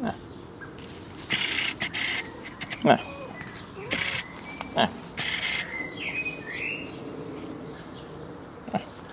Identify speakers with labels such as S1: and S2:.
S1: Nè. Nè. Nè. Nè.